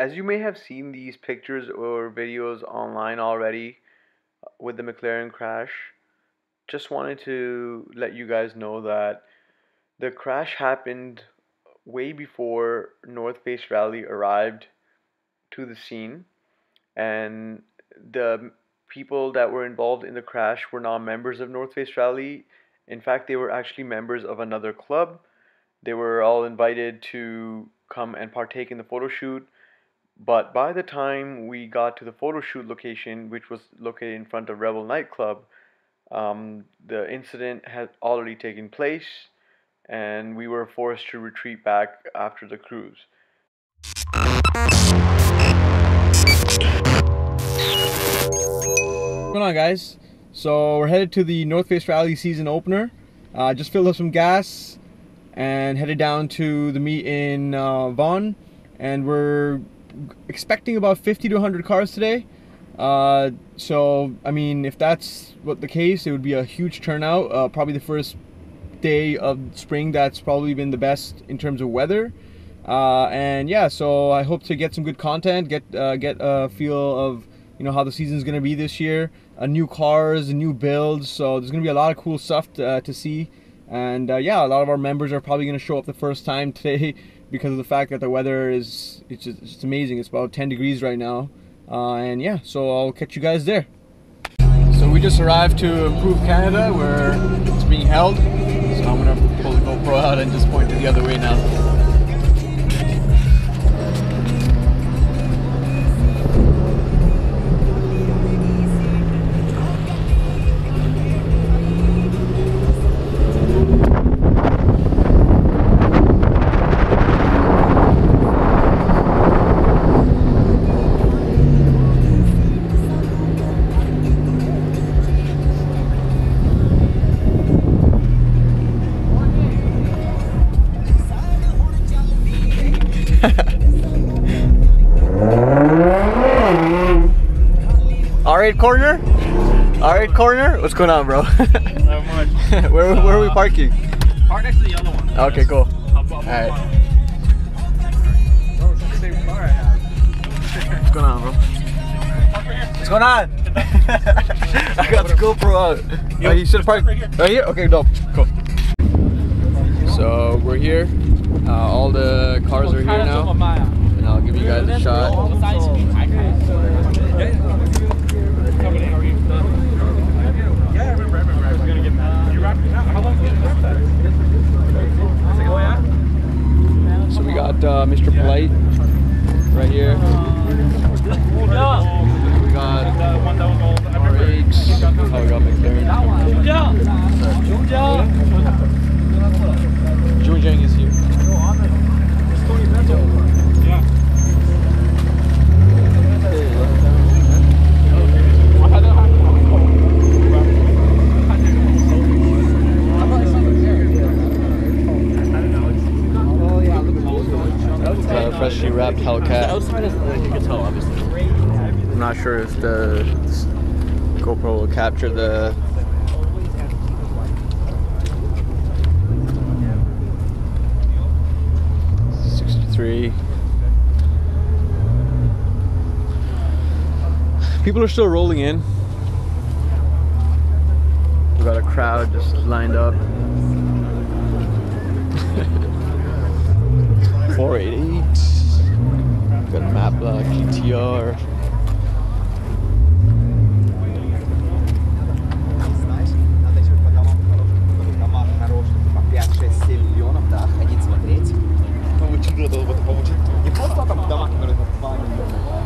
as you may have seen these pictures or videos online already uh, with the McLaren crash, just wanted to let you guys know that the crash happened way before North Face Rally arrived to the scene, and the people that were involved in the crash were not members of North Face Rally. In fact, they were actually members of another club. They were all invited to come and partake in the photo shoot. But by the time we got to the photo shoot location, which was located in front of Rebel Nightclub, um, the incident had already taken place and we were forced to retreat back after the cruise. What's going on guys? So we're headed to the North Face Rally season opener. Uh, just filled up some gas and headed down to the meet in uh, Vaughan and we're expecting about 50 to 100 cars today. Uh, so, I mean, if that's what the case, it would be a huge turnout. Uh, probably the first day of spring that's probably been the best in terms of weather. Uh, and yeah, so I hope to get some good content, get uh, get a feel of you know how the season's gonna be this year. Uh, new cars, new builds, so there's gonna be a lot of cool stuff to, uh, to see. And yeah, a lot of our members are probably gonna show up the first time today because of the fact that the weather is it's just, it's amazing. It's about 10 degrees right now, uh, and yeah, so I'll catch you guys there. So we just arrived to Improve Canada, where it's being held. So I'm gonna pull the GoPro out and just point it the other way now. Alright corner? Alright corner? What's going on bro? Not much. where, where are we parking? Park next to the yellow one. Okay, cool. Alright. What's going on bro? What's going on? I got the GoPro out. Oh, you should have parked right here? Okay, no. Cool. So we're here. Uh, all the cars are here now. And I'll give you guys a shot. Got uh, Mr. Polite right here. We got R8s. Oh, we got McLaren. Junjang is here. Got a freshly wrapped Hellcat. Outside is like you can tell, obviously. I'm not sure if the GoPro will capture the Sixty-three. People are still rolling in. We got a crowd just lined up. 488. Got a Mapla uh, GTR.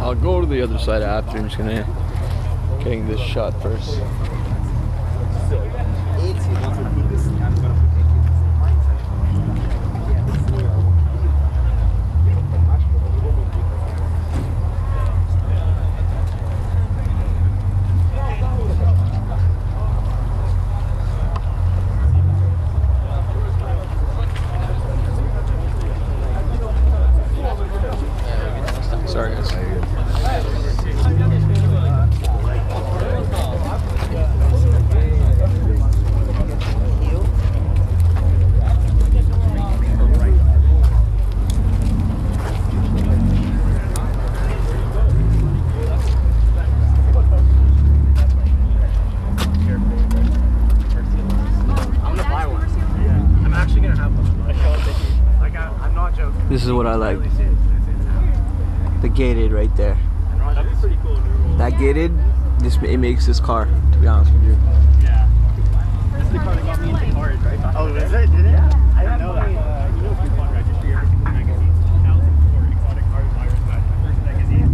I'll go to the other side after. I'm just gonna getting this shot first. Sorry guys. Is what I like. The gated right there. That'd be pretty cool. That gated, this it makes this car. To be honest with you. Yeah. This is the car that got me into cars, right? Oh, is it? Did it? I didn't know that. Uh, you know, duPont Registry or magazines, 2004 exotic cars virus, that first magazine.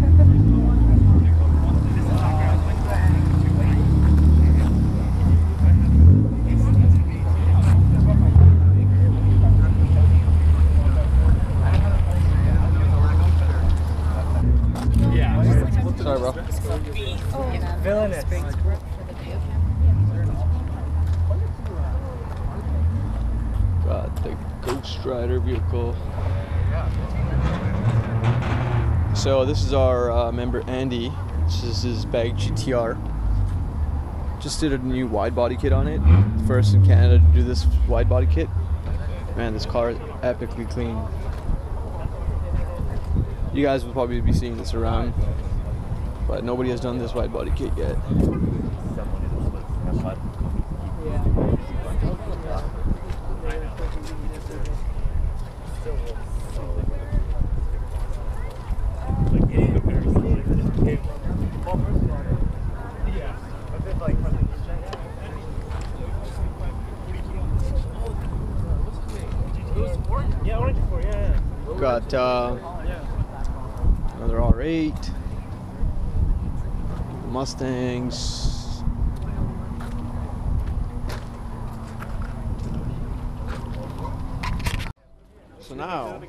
Yeah. Sorry, bro. Feeling it. Got the Ghost Rider vehicle. So this is our uh, member Andy. This is his bag GTR. Just did a new wide body kit on it. First in Canada to do this wide body kit. Man, this car is epically clean. You guys will probably be seeing this around, but nobody has done this wide body kit yet. Yeah, I wanted for yeah. Got uh, another R8, Mustangs. So now,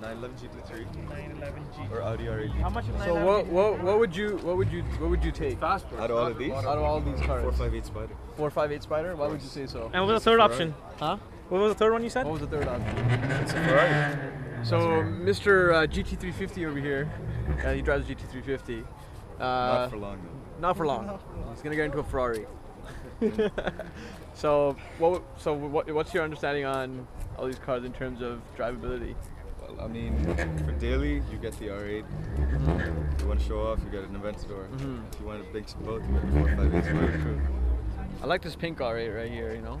911 GT3 911G. or Audi R8. How much so what, what what would you what would you what would you take out Out of all of these, Out of all these cars? 458 Spider. Four five eight Spider. Why would you say so? And what was the third option? Huh? What was the third one you said? What was the third option? It's a Ferrari. So Mr. Uh, GT350 over here, uh, he drives a GT350. Uh, Not for long though. Not for long. He's gonna get into a Ferrari. so what? So what, what's your understanding on all these cars in terms of drivability? Well, I mean, for daily, you get the R8. If you want to show off, you get an Aventador. Mhm. If you want to mix both, you get the 458 Spider. I like this pink R8 right here. You know.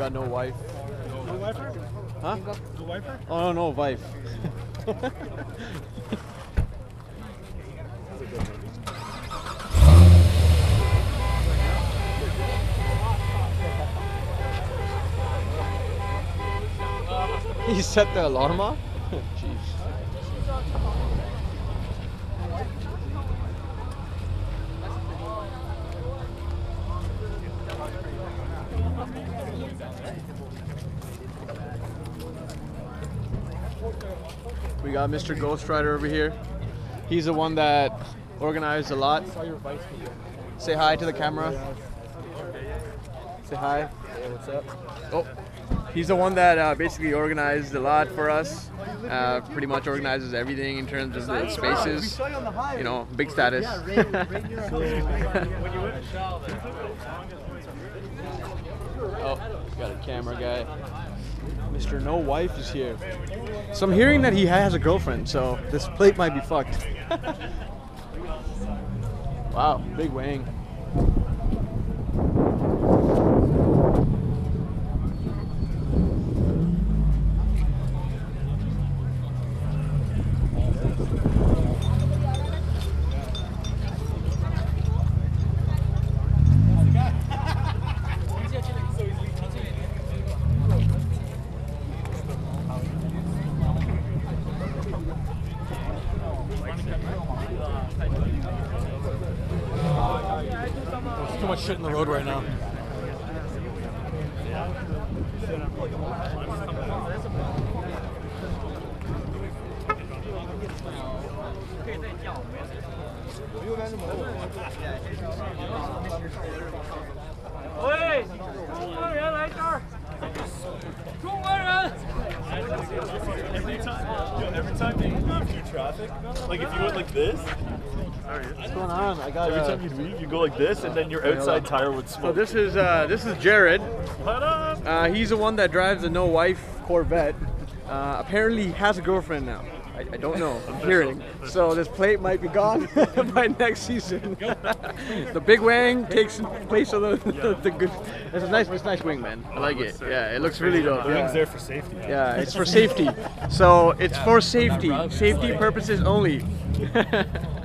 got no wife. No wiper? Huh? No wiper? Oh no, no wife. he set the alarm off? We got Mr. Ghost Rider over here. He's the one that organized a lot. Say hi to the camera. Say hi. what's up? Oh, he's the one that uh, basically organized a lot for us. Uh, pretty much organizes everything in terms of the spaces. You know, big status. oh, got a camera guy. Mr. No Wife is here. So I'm hearing that he has a girlfriend, so this plate might be fucked. wow, big wang. Shit in the road right now. Every time, every time through traffic, like if you went like this, What's going on? I got every time you leave, you go like this, and then your outside tire would smoke. So this is uh, this is Jared. Ta-da! Uh, he's the one that drives the no wife Corvette. Uh, apparently, he has a girlfriend now. I, I don't know. I'm hearing. So this plate might be gone by next season. the big wang takes place of the, the, good. It's a nice, it's a nice wing, man. I like it. Yeah, it looks really dope. The wing's there for safety. Yeah, it's for safety. So it's for safety, safety purposes only.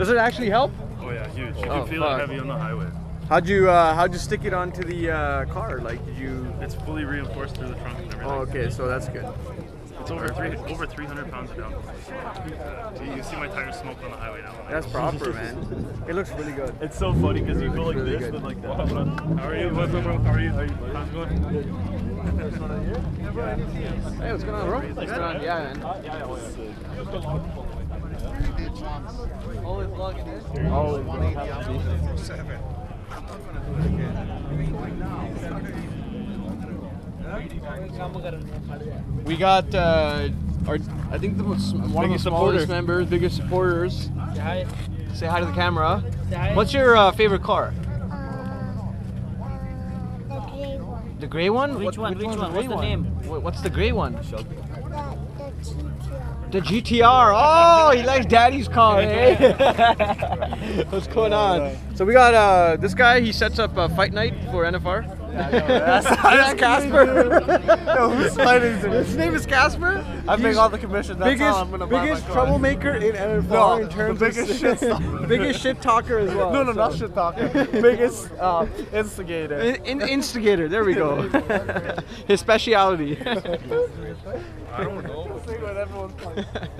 Does it actually help? Oh yeah, huge. You Oh, can feel fuck. it heavy on the highway. How'd you uh, how'd you stick it onto the uh, car? Like, did you? It's fully reinforced through the trunk and everything. Oh, okay, so that's good. It's over three over 300 pounds of down. So you can see my tires smoke on the highway now. That's proper, man. It looks really good. It's so funny because you go like Really this, good. then like that. How are you? What's up, bro? How are you? How are you? How's it going? Hey, what's going on, bro? What's going on? Yeah, man. Always logging in. Always. We got uh, our, I think the most, one of the smallest supporter. members, biggest supporters. Hi. Say hi to the camera. What's your uh, favorite car? the gray one. The gray one? Which one? Which one's one? the What's the name? What's the gray one? The, the GTR. Oh, he likes daddy's car, eh? What's going on? So we got uh, this guy. He sets up a fight night for NFR. that's, Casper. Yo, whose fight is it? His name is Casper. I He's make all the commission. That's biggest, how I'm gonna buy biggest my car. troublemaker in NFR No, in the terms biggest of shit biggest shit talker as well. No, no, not so- shit talker. Biggest uh, instigator. In, in- instigator. There we go. His speciality. I don't know. Say what everyone's like.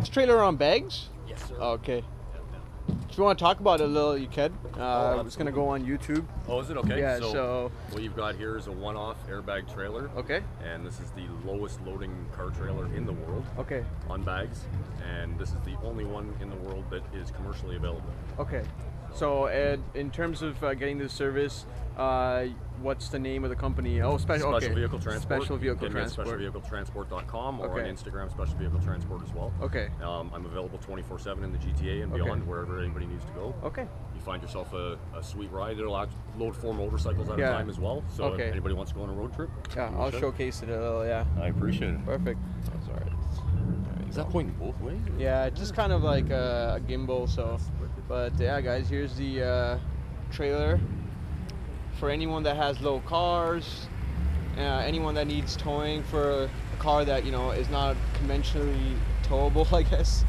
This trailer on bags? Yes, sir. Okay. If you want to talk about it a little, you can. Uh, it's gonna go on YouTube. Oh, is it okay? Yeah. So, what you've got here is a one-off airbag trailer, okay. and this is the lowest loading car trailer in the world Okay. on bags, and this is the only one in the world that is commercially available. Okay. So, and in terms of uh, getting this service, uh, what's the name of the company? Oh, special. Special okay. Vehicle Transport. Special vehicle Get me at transport. specialvehicletransport.com or Okay. on Instagram, Special Vehicle Transport as well. Okay. Um, I'm available 24/7 in the GTA and Okay. beyond, wherever anybody needs to go. Okay. You find yourself a, a sweet ride. It'll load four motorcycles at Yeah. a time as well. So Okay. if anybody wants to go on a road trip, Yeah, give me a I'll shout. showcase it a little. Yeah. I appreciate it. Perfect. That's all right. Is that pointing both ways? Yeah, it's just kind of like a, a gimbal. So, but yeah, guys, here's the uh, trailer for anyone that has low cars, uh, anyone that needs towing for a car that you know is not conventionally towable. I guess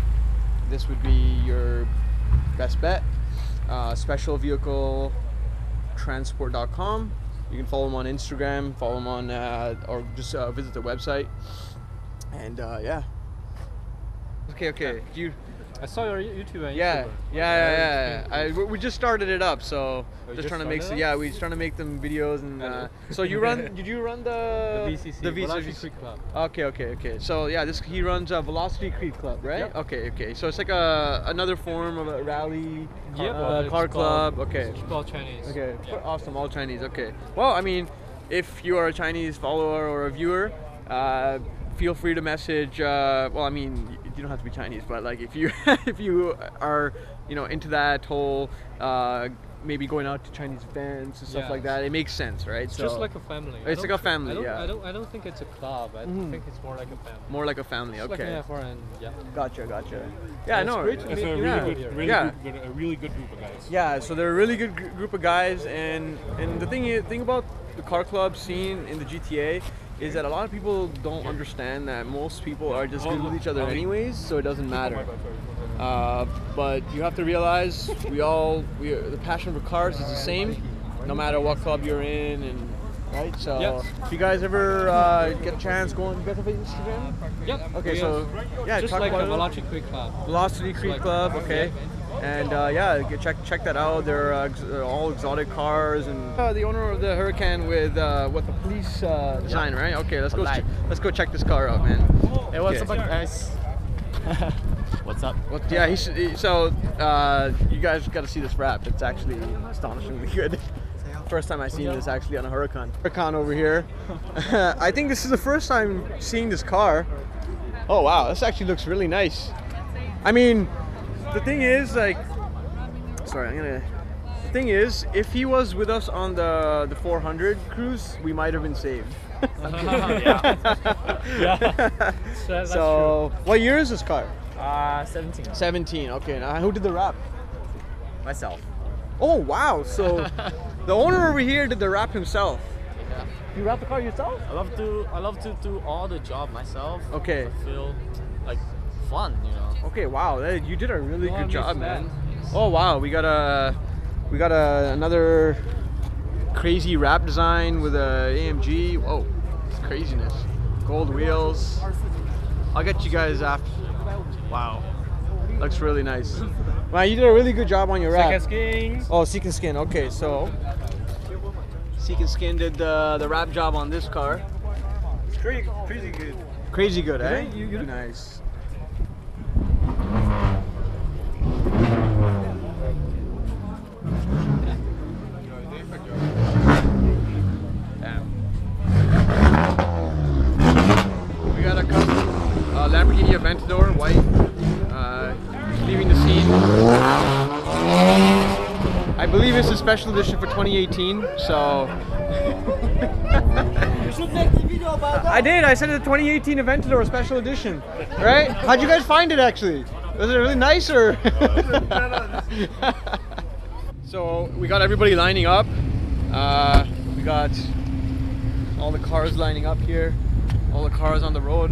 this would be your best bet. Uh, special vehicle transport.com. You can follow them on Instagram, follow them on, uh, or just uh, visit the website. And uh, yeah. Okay, okay. Do you? I saw your YouTube and Yeah, YouTube. yeah, yeah, yeah. I, we just started it up, so you just just trying to make some. Yeah, we just trying to make them videos and. Uh, so you run? Did you run the? The VCC, The Velocity VCC. Creek Club. Okay, okay, okay. So yeah, this he runs a Velocity Creek Club, right? Yep. Okay, okay. So it's like a another form of a rally. Uh, but it's car club. called- Okay. Called Chinese. Okay, awesome. All Chinese. Okay. Well, I mean, if you are a Chinese follower or a viewer, uh, feel free to message. Uh, well, I mean, you don't have to be Chinese, but like if you if you are you know into that whole uh, maybe going out to Chinese events and stuff Yeah. like that, it makes sense, right? It's just like a family. It's like a family, I don't, yeah. I don't. I don't think it's a club. I Mhm. think it's more like a family. more like a family. It's Okay. Like an F1 and yeah. Gotcha, gotcha. Yeah, no. great it's- meet It's a really yeah. good, really yeah. good, good, a really good group of guys. Yeah, so they're a really good gr- group of guys, and and the thing is, thing about the car club scene in the GTA is that a lot of people don't understand that most people are just good with each other anyways, so it doesn't matter. Uh, but you have to realize we all we the passion for cars is the same, no matter what club you're in, and right. So Yes. if you guys ever uh, get a chance, go on. You guys have an Instagram? Yep. Okay, so yeah, just talk like it. Velocity Creek Club. Velocity Creek Club, okay. And uh, yeah, check check that out. They're uh, ex- uh, all exotic cars, and uh, the owner of the Huracan with uh, what the police uh, sign, right? Okay, let's go. Let's go check this car out, man. Hey, what's Okay. up, guys? What's up? Well, yeah, he. He, so uh, you guys got to see this wrap. It's actually astonishingly good. First time I've seen this actually on a Huracan. Huracan over here. I think this is the first time seeing this car. Oh wow, this actually looks really nice. I mean, the thing is like, sorry, I'm gonna. The thing is, if he was with us on the the 400 cruise, we might have been saved. yeah. yeah. that's so, what year is this car? Uh, 17. 17. Okay. Now, who did the wrap? Myself. Oh wow! So the owner over here did the wrap himself. Yeah. You wrap the car yourself? I love to I love to do all the job myself. Okay. I feel like fun, you know. Okay. Wow. That, you did a really Long good job, is man. Oh wow. We got a we got a another crazy wrap design with a AMG. Whoa, it's craziness. Gold wheels. I'll get you guys after. Wow. Looks really nice. Wow, you did a really good job on your wrap. Skiing. Oh, Seek and Skin. Okay, so Seek and Skin did the the wrap job on this car. Crazy, crazy good. Crazy good, eh? you- you- nice. We got a custom uh, Lamborghini Aventador, white, uh, leaving the scene. I believe it's a special edition for 2018, so. I did. I said it's a 2018 Aventador special edition. Right? How'd you guys find it actually? Was it really nice or? so we got everybody lining up. Uh, we got all the cars lining up here. All the cars on the road.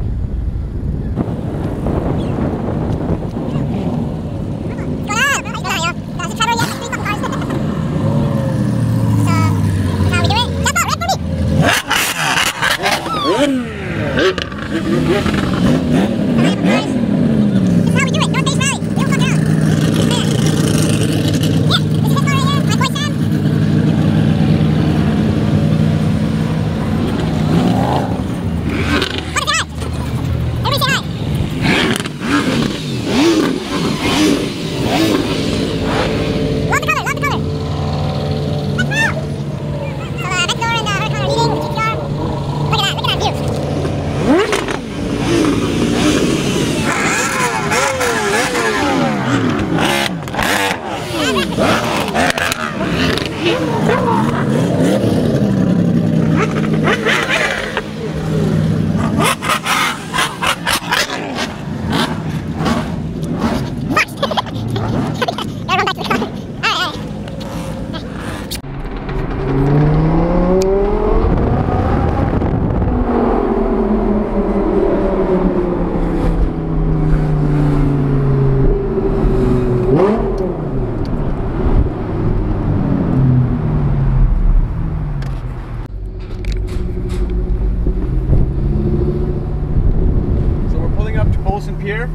So we're pulling up to Polson Pier.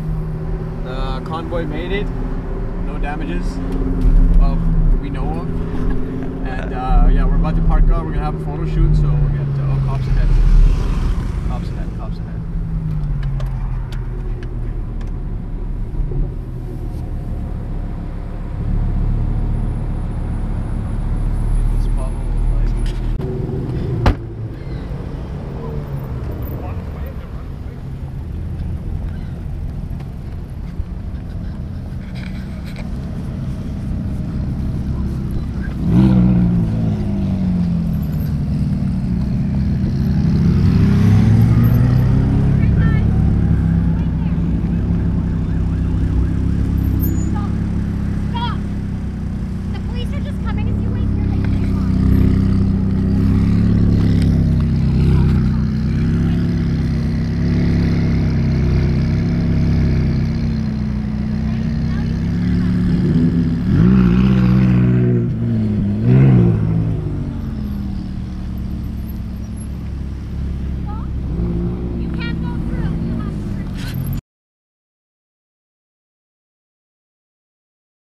The convoy made it. No damages. Well, we know of. And uh, yeah, we're about to park up. We're gonna have a photo shoot. So we'll get. Uh, oh, cops ahead. Cops ahead. Cops ahead.